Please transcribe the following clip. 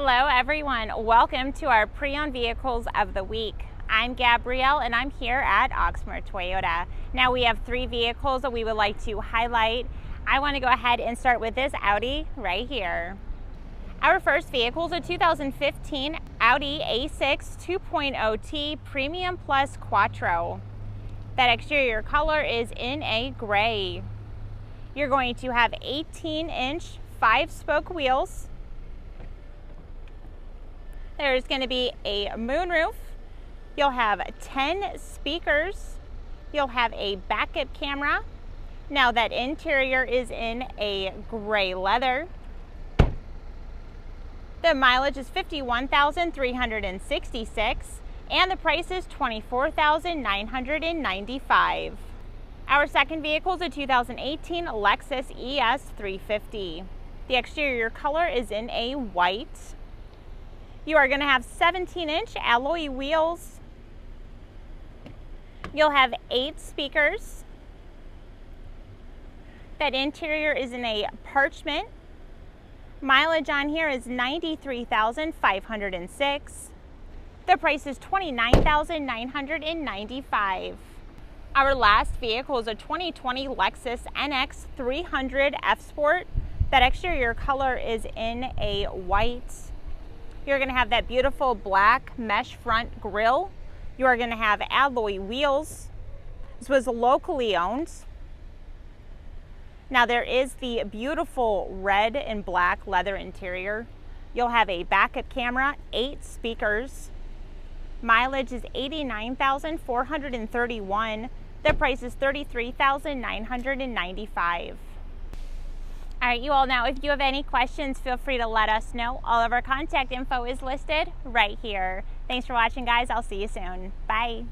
Hello everyone, welcome to our pre-owned vehicles of the week. I'm Gabrielle and I'm here at Oxmoor Toyota. Now we have three vehicles that we would like to highlight. I want to go ahead and start with this Audi right here. Our first vehicle is a 2015 Audi A6 2.0T Premium Plus Quattro. That exterior color is in a gray. You're going to have 18 inch five spoke wheels there's going to be a moonroof. You'll have 10 speakers. You'll have a backup camera. Now that interior is in a gray leather. The mileage is 51,366 and the price is 24,995. Our second vehicle is a 2018 Lexus ES 350. The exterior color is in a white. You are going to have 17 inch alloy wheels. You'll have eight speakers. That interior is in a parchment. Mileage on here is 93,506. The price is 29,995. Our last vehicle is a 2020 Lexus NX 300 F Sport. That exterior color is in a white. You're gonna have that beautiful black mesh front grille. You are gonna have alloy wheels. This was locally owned. Now there is the beautiful red and black leather interior. You'll have a backup camera, eight speakers. Mileage is 89,431. The price is 33,995. All right, you all know if you have any questions, feel free to let us know. All of our contact info is listed right here. Thanks for watching, guys. I'll see you soon. Bye.